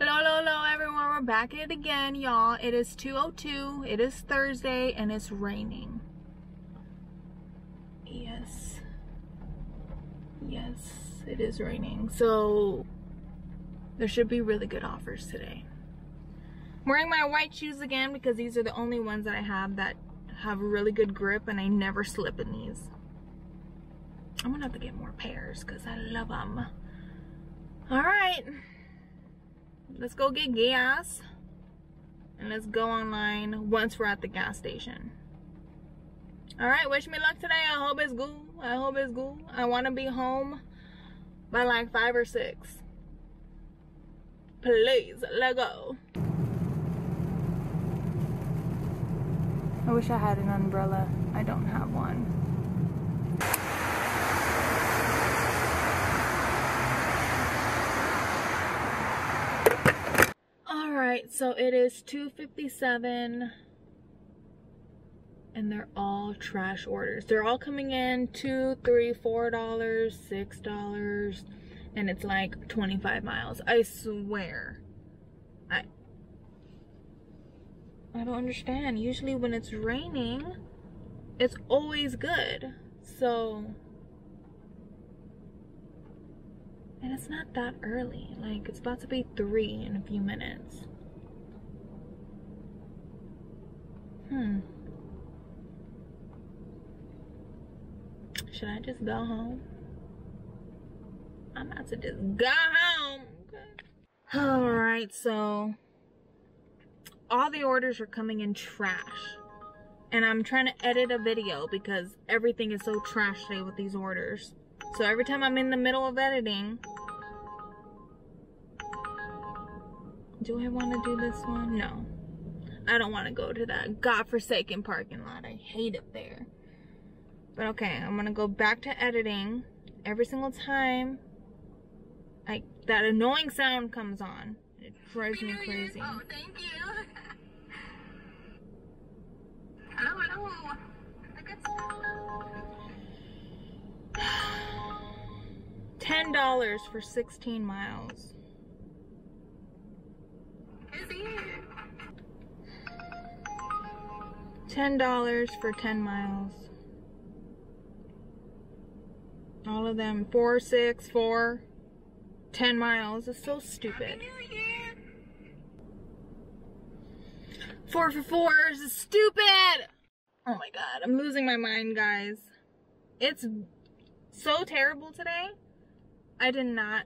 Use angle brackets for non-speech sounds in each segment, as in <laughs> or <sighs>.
Hello, hello, hello, everyone. We're back at it again, y'all. It is 2.02. It is Thursday, and it's raining. Yes. Yes, it is raining. So, there should be really good offers today. I'm wearing my white shoes again because these are the only ones that I have that have really good grip, and I never slip in these. I'm gonna have to get more pairs because I love them. All right let's go get gas and let's go online once we're at the gas station. All right wish me luck today. I hope it's good. I hope it's good. I want to be home by like five or six. Please let go. I wish i had an umbrella. I don't have one right, so it is 257 and they're all trash orders. They're all coming in two, three, four dollars, six dollars, and it's like 25 miles. I swear. I I don't understand. Usually when it's raining, it's always good. So and it's not that early. Like it's about to be three in a few minutes. Hmm. Should I just go home? I'm about to just go home. Okay. Alright, so all the orders are coming in trash. And I'm trying to edit a video because everything is so trash today with these orders. So every time I'm in the middle of editing, do I want to do this one? No. I don't want to go to that godforsaken parking lot. I hate it there. But okay, I'm gonna go back to editing. Every single time, like that annoying sound comes on. It drives me crazy. Oh, thank you. <laughs> hello, hello. <sighs> Ten dollars for 16 miles. $10 for 10 miles. All of them. Four, six, four, 10 miles. It's so stupid. Four for four is stupid! Oh my god, I'm losing my mind, guys. It's so terrible today. I did not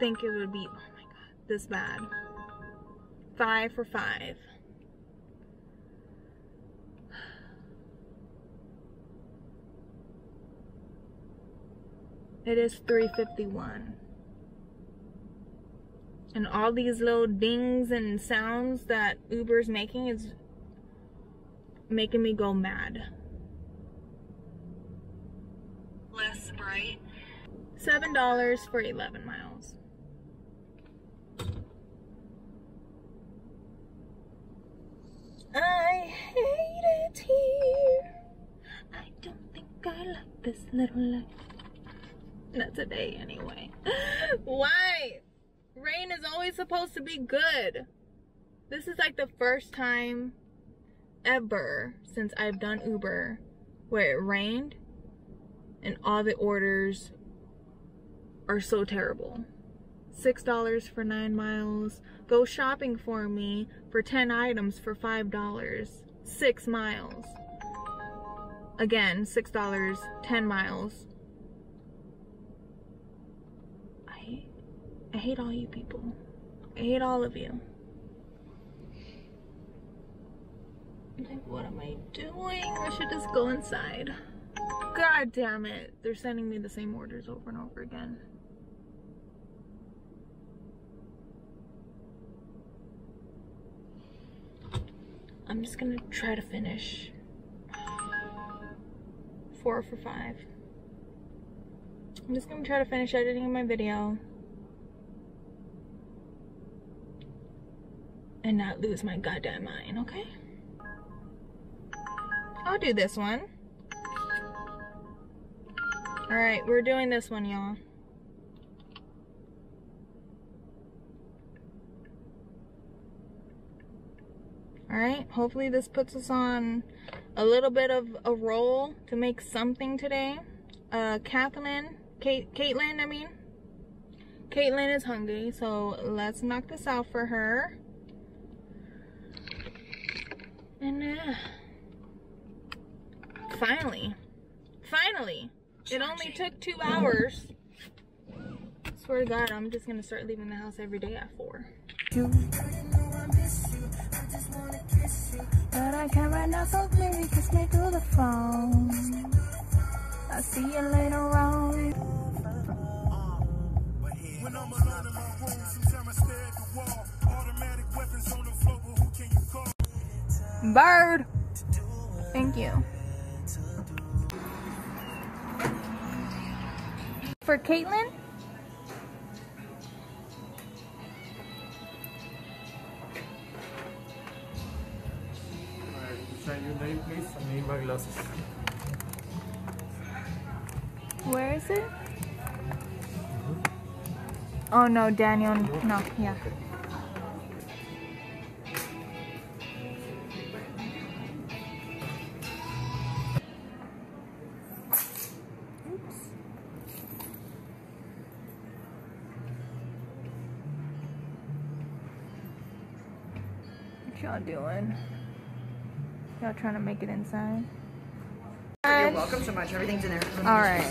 think it would be, oh my god, this bad. Five for five. It is 351. And all these little dings and sounds that Uber's making is making me go mad. Less bright. Seven dollars for 11 miles. I hate it here. I don't think I like this little life. Not today, anyway. <laughs> Why? Rain is always supposed to be good. This is like the first time ever since I've done Uber where it rained and all the orders are so terrible. $6 for 9 miles. Go shopping for me for 10 items for $5. 6 miles. Again, $6, 10 miles. I hate all you people. I hate all of you. Like, what am I doing? I should just go inside. God damn it. They're sending me the same orders over and over again. I'm just gonna try to finish. Four for five. I'm just gonna try to finish editing my video. And not lose my goddamn mind, okay? I'll do this one. Alright, we're doing this one, y'all. All right. Hopefully this puts us on a little bit of a roll to make something today. Uh, Kathleen, Kate, Caitlin, I mean. Caitlin is hungry, so let's knock this out for her. And uh, finally, finally, it only took two hours. Swear to God, I'm just gonna start leaving the house every day at four. But I can't right now, so baby, kiss me through the phone. I'll see you later on. Bird! Thank you. For Caitlin? Where is it? Oh no, Daniel. No, yeah. Doing? Y'all trying to make it inside? You're welcome so much. Everything's in there. All right.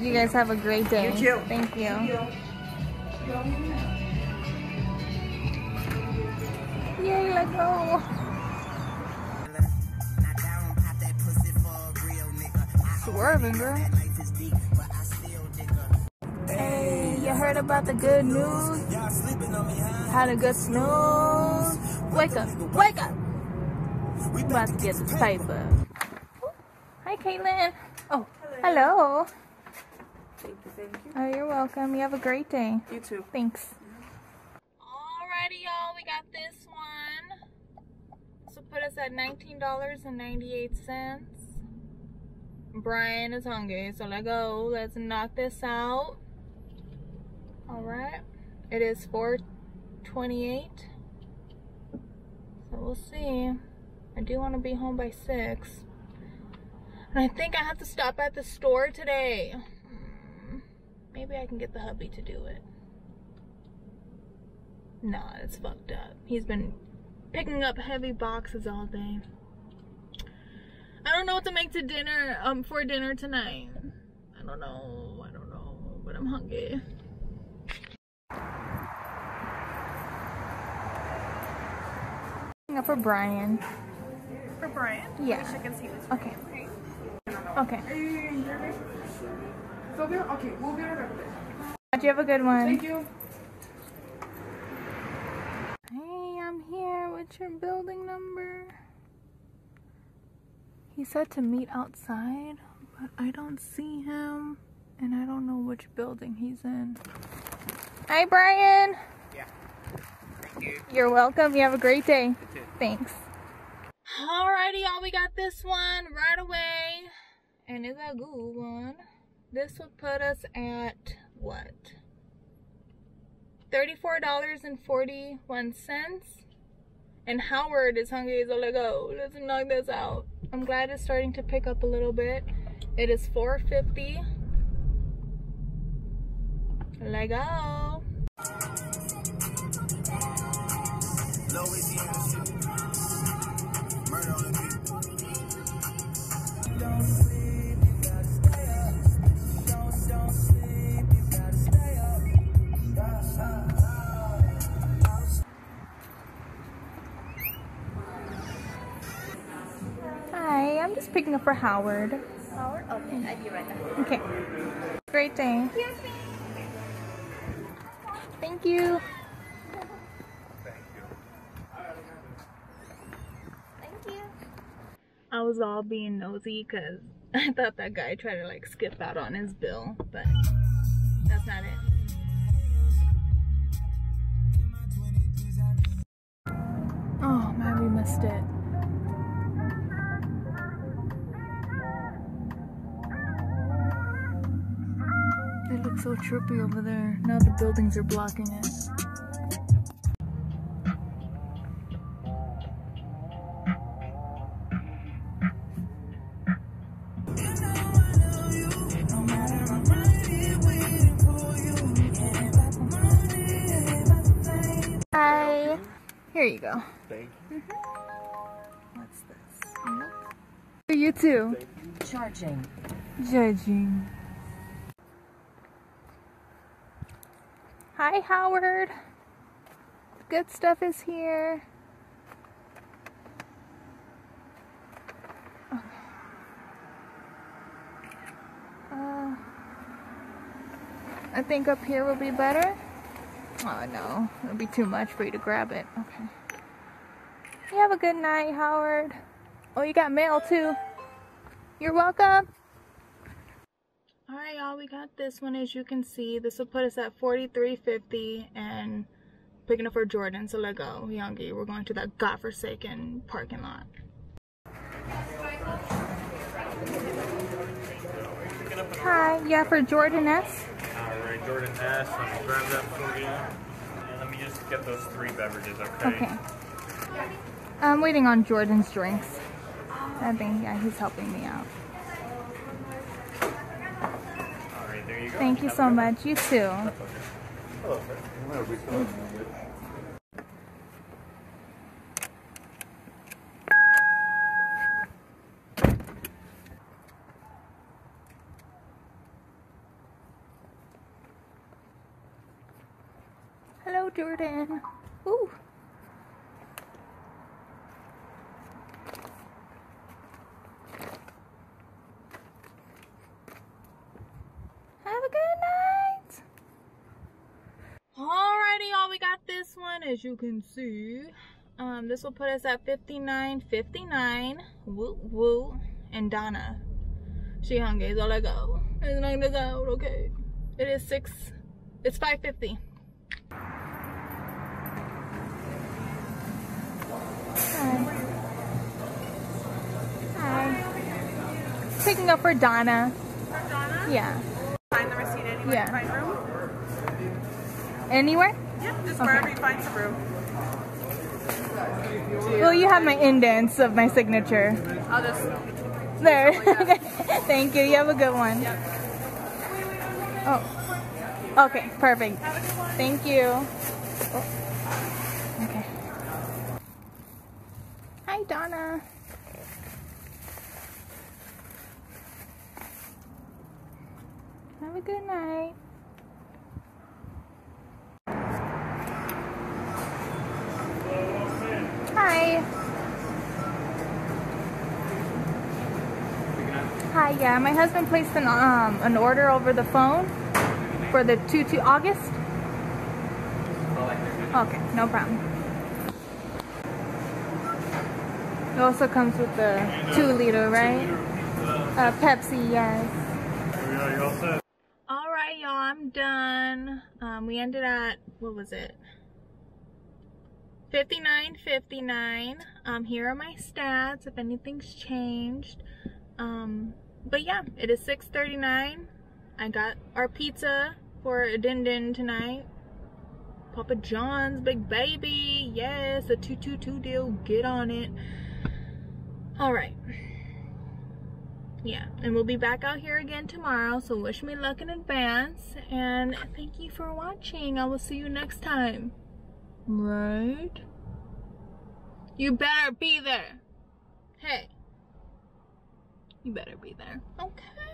You. You guys have a great day. You too. Thank you. Yay, let go. Swerving, girl. Hey, you heard about the good news? Had a good snooze? Wake up, wake up. We about to get this paper. Hi, Caitlin. Oh, hello. Thank you, thank you. Oh, you're welcome. You have a great day. You too. Thanks. Mm-hmm. Alrighty, y'all. We got this one. This will put us at $19.98. Brian is hungry, so let's go. Let's knock this out. Alright. It is 428. We'll see. I do want to be home by 6. And I think I have to stop at the store today. Maybe I can get the hubby to do it. Nah, it's fucked up. He's been picking up heavy boxes all day. I don't know what to make to dinner, um, for dinner tonight. I don't know, I don't know, but I'm hungry. For Brian. For Brian? Yeah. I can see this. Okay. Okay. So there, okay, we'll get it up there. You have a good one? Thank you. Hey, I'm here. What's your building number? He said to meet outside, but I don't see him, and I don't know which building he's in. Hi, Brian. Yeah. Thank you. You're welcome. You have a great day. You too. Thanks. Alrighty, y'all. We got this one right away, and it's a good one. This would put us at what? $34.41. And Howard is hungry as a Lego. Let's knock this out. I'm glad it's starting to pick up a little bit. It is 450. Lego. Louisiana shit. Murder on the beat. Hi, I'm just picking up for Howard. Howard? Okay, I'll be right back. Okay. Great day. Thank you. Thank you. I was all being nosy because <laughs> I thought that guy tried to like skip out on his bill, but so trippy over there. Now the buildings are blocking it. Hi. Here you go. Thank you. Mm -hmm. What's this? You too. You. Charging. Judging. Hi, Howard. Good stuff is here. Okay. Uh, I think up here will be better. Oh no, it'll be too much for you to grab it. Okay. You have a good night, Howard. Oh, you got mail too. You're welcome. We got this one as you can see. This will put us at 43.50 and picking up for Jordan, so let go. Youngie, we're going to that godforsaken parking lot. Hi, yeah, for Jordan S. Alright, Jordan S. Let me grab that for you. And let me just get those three beverages, okay? Okay. I'm waiting on Jordan's drinks. I think, yeah, he's helping me out. Alright, there Thank you so much. You too. Hello. Hello, Jordan. Ooh. Have a good night. Alrighty, y'all, we got one as you can see. Um, this will put us at 59.59. Woo woo. And Donna, she hungry, so let go. Let's knock this out, okay? It is six. It's 5.50. Hi. Hi. Picking up for Donna. For Donna? Yeah. Find the receipt anywhere Yeah. find room? Anywhere? Yep, just Okay. wherever you find some room. Well, you have my indents of my signature. I'll just. There. <laughs> <laughs> Thank you. You have a good one. Oh. Okay, perfect. Thank you. Oh. Okay. Hi, Donna. Have a good night. Hi. Hi, yeah, my husband placed an um an order over the phone for the two to August. Okay, no problem. It also comes with the two liter, right? Uh, Pepsi, yes. All right, y'all, I'm done. Um, we ended at what was it? 59.59. Um, here are my stats if anything's changed. Um, but yeah, it is 6:39. I got our pizza for din din tonight. Papa John's big baby, yes, a 222 deal. Get on it. All right. Yeah, and we'll be back out here again tomorrow. So wish me luck in advance, and thank you for watching. I will see you next time. Right? You better be there. Hey. You better be there. Okay.